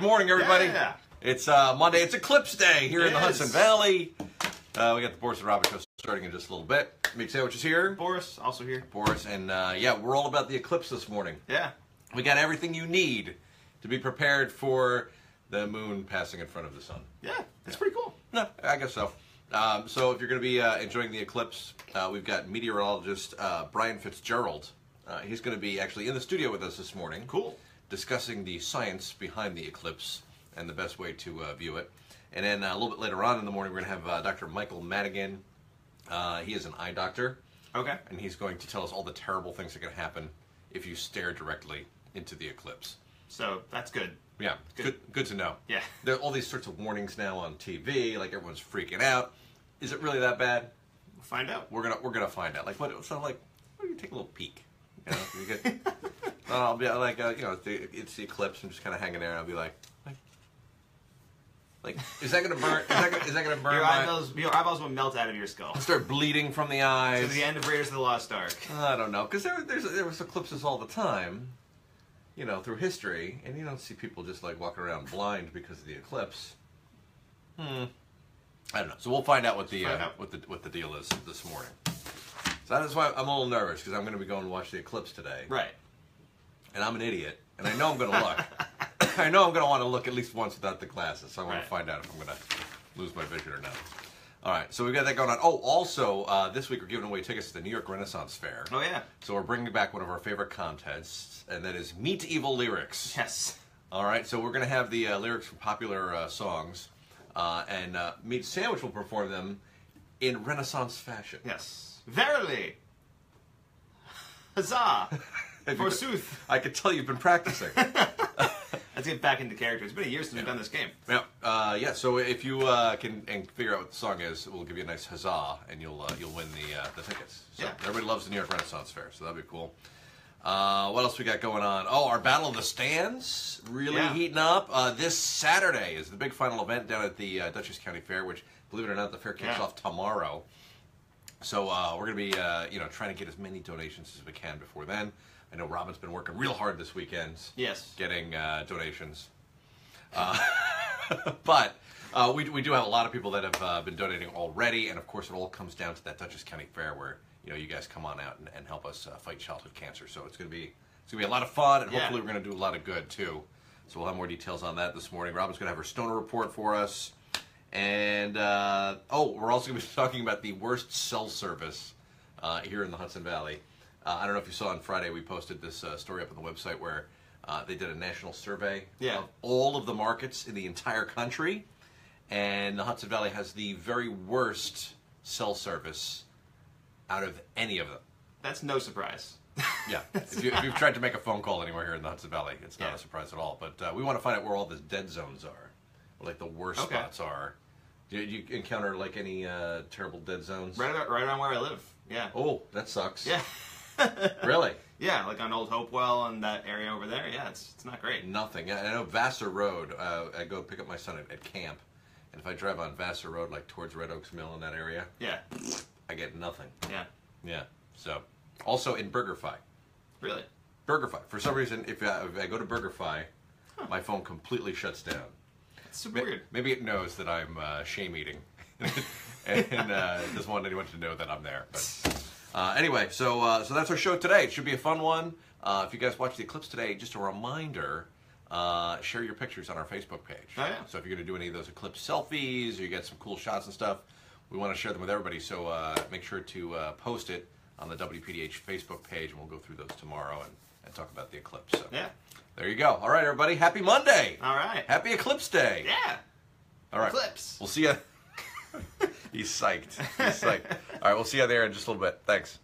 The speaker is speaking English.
Good morning, everybody. Yeah. It's uh, Monday. It's Eclipse Day here in the It Hudson is. Valley. Uh, we got the Boris and Robyn show starting in just a little bit. Meat Sandwich is here. Boris, also here. Boris, and uh, yeah, we're all about the eclipse this morning. Yeah. We got everything you need to be prepared for the moon passing in front of the sun. Yeah, that's pretty cool. No, I guess so. Um, so if you're going to be uh, enjoying the eclipse, uh, we've got meteorologist uh, Brian Fitzgerald. Uh, he's going to be actually in the studio with us this morning. Cool. Discussing the science behind the eclipse and the best way to uh, view it. And then uh, a little bit later on in the morning, we're going to have uh, Dr. Michael Madigan. Uh, he is an eye doctor, Okay. and he's going to tell us all the terrible things that can happen if you stare directly into the eclipse. So that's good. Yeah, Good. good. Good, to know. Yeah. There are all these sorts of warnings now on TV, like everyone's freaking out. Is it really that bad? We'll find out. We're gonna we're gonna find out. Like what? So like, what do you take a little peek? You know, you get. I'll be like, uh, you know, it's the, it's the eclipse. I'm just kind of hanging there. and I'll be like, like, like, is that gonna burn? Is that gonna, is that gonna burn? Your my, eyeballs, your eyeballs will melt out of your skull. start bleeding from the To eyes. the end of Raiders of the Lost Ark. I don't know, because there, there's there was eclipses all the time, you know, through history, and you don't see people just like walking around blind because of the eclipse. Hmm. I don't know. So we'll find out what the uh, out. what the what the deal is this morning. So that's why I'm a little nervous because I'm going to be going to watch the eclipse today, Right. And I'm an idiot, and I know I'm going to look. I know I'm going to want to look at least once without the glasses, so I want Right. to find out if I'm going to lose my vision or not. All right, so we got that going on. Oh, also uh, this week we're giving away tickets to the New York Renaissance Fair. Oh yeah. So we're bringing back one of our favorite contests, and that is Meat-evil Lyrics. Yes. All right, so we're going to have the uh, lyrics from popular uh, songs, uh, and uh, Meat Sandwich will perform them in Renaissance fashion. Yes. Verily. Huzzah. Forsooth. I could tell you've been practicing. Let's get back into character. It's been a year since we've done this game. yeah, uh, yeah. So if you uh, can and figure out what the song is, we'll give you a nice huzzah, and you'll uh, you'll win the uh, the tickets. So Yeah. everybody loves the New York Renaissance Fair, so that'll be cool. Uh, what else we got going on? Oh, our Battle of the Stands really Yeah. heating up. Uh, this Saturday is the big final event down at the uh, Dutchess County Fair, which, believe it or not, the fair kicks Yeah. off tomorrow. So uh, we're going to be, uh, you know, trying to get as many donations as we can before then. I know Robyn's been working real hard this weekend, Yes. getting uh, donations. Uh, but uh, we, we do have a lot of people that have uh, been donating already, and of course, it all comes down to that Dutchess County Fair where you know you guys come on out and, and help us uh, fight childhood cancer. So it's gonna be it's gonna be a lot of fun, and Yeah. hopefully, we're gonna do a lot of good too. So we'll have more details on that this morning. Robyn's gonna have her stoner report for us, and uh, oh, we're also gonna be talking about the worst cell service uh, here in the Hudson Valley. Uh, I don't know if you saw on Friday we posted this uh, story up on the website where uh, they did a national survey Yeah. of all of the markets in the entire country, and the Hudson Valley has the very worst cell service out of any of them. That's no surprise. Yeah, if, you, if you've tried to make a phone call anywhere here in the Hudson Valley, it's not Yeah. a surprise at all. But uh, we want to find out where all the dead zones are, like the worst Okay. spots are. Did you encounter like any uh, terrible dead zones? right about right around where I live. Yeah. Oh, that sucks. Yeah. Really? yeah, like on Old Hopewell and that area over there. Yeah, it's it's not great. Nothing. Yeah, I know Vassar Road. Uh, I go pick up my son at, at camp, and if I drive on Vassar Road, like towards Red Oaks Mill in that area, Yeah. I get nothing. Yeah. Yeah. So, also in BurgerFi. Really. BurgerFi. For some reason, if I, if I go to BurgerFi, my phone completely shuts down. It's super Ma- weird. Maybe it knows that I'm uh, shame eating, and uh, doesn't want anyone to know that I'm there. But uh, anyway, so uh, so that's our show today. It should be a fun one. Uh, if you guys watch the eclipse today, just a reminder. Uh, share your pictures on our Facebook page. Oh, yeah. So if you're going to do any of those eclipse selfies or you get some cool shots and stuff, we want to share them with everybody. So uh, make sure to uh, post it on the WPDH Facebook page, and we'll go through those tomorrow and, and talk about the eclipse. So Yeah. there you go. All right, everybody. Happy Monday. All right. Happy Eclipse Day. Yeah. All right. Eclipse. We'll see you. He's psyched. He's psyched. All right, we'll see you there in just a little bit. Thanks.